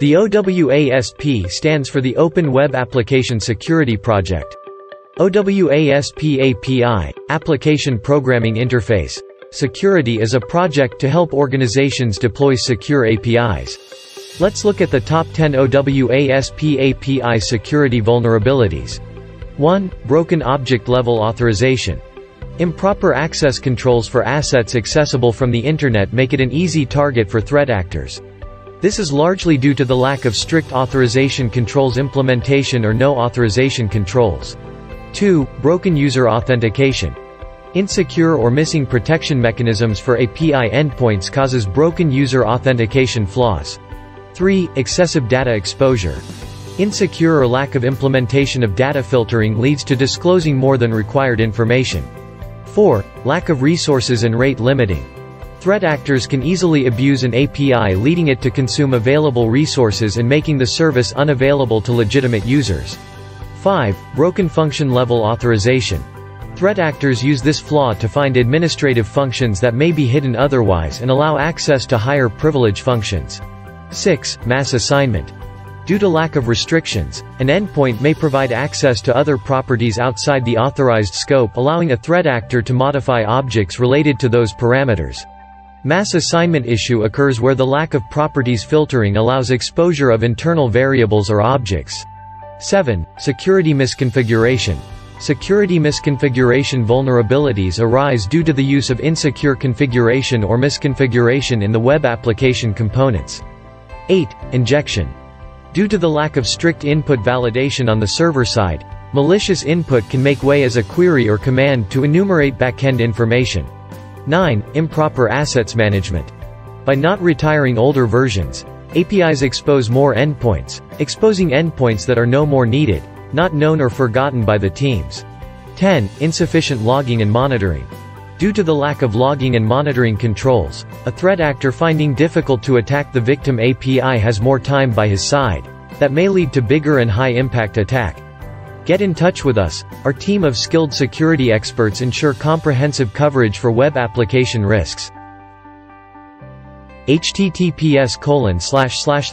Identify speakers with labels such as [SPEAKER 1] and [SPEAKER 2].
[SPEAKER 1] The OWASP stands for the Open Web Application Security Project. OWASP API, Application Programming Interface. Security is a project to help organizations deploy secure APIs. Let's look at the top 10 OWASP API security vulnerabilities. 1. Broken Object Level Authorization. Improper access controls for assets accessible from the Internet make it an easy target for threat actors. This is largely due to the lack of strict authorization controls implementation or no authorization controls. 2. Broken user authentication. Insecure or missing protection mechanisms for API endpoints causes broken user authentication flaws. 3. Excessive data exposure. Insecure or lack of implementation of data filtering leads to disclosing more than required information. 4. Lack of resources and rate limiting. Threat actors can easily abuse an API leading it to consume available resources and making the service unavailable to legitimate users. 5. Broken function level authorization. Threat actors use this flaw to find administrative functions that may be hidden otherwise and allow access to higher privilege functions. 6. Mass assignment. Due to lack of restrictions, an endpoint may provide access to other properties outside the authorized scope allowing a threat actor to modify objects related to those parameters. Mass assignment issue occurs where the lack of properties filtering allows exposure of internal variables or objects. 7. Security misconfiguration. Security misconfiguration vulnerabilities arise due to the use of insecure configuration or misconfiguration in the web application components. 8. Injection. Due to the lack of strict input validation on the server side, malicious input can make way as a query or command to enumerate backend information. 9. Improper assets management. By not retiring older versions, APIs expose more endpoints, exposing endpoints that are no more needed, not known or forgotten by the teams. 10. Insufficient logging and monitoring. Due to the lack of logging and monitoring controls, a threat actor finding difficult to attack the victim API has more time by his side. That may lead to bigger and high-impact attack. Get in touch with us. Our team of skilled security experts ensure comprehensive coverage for web application risks. https colon slash slash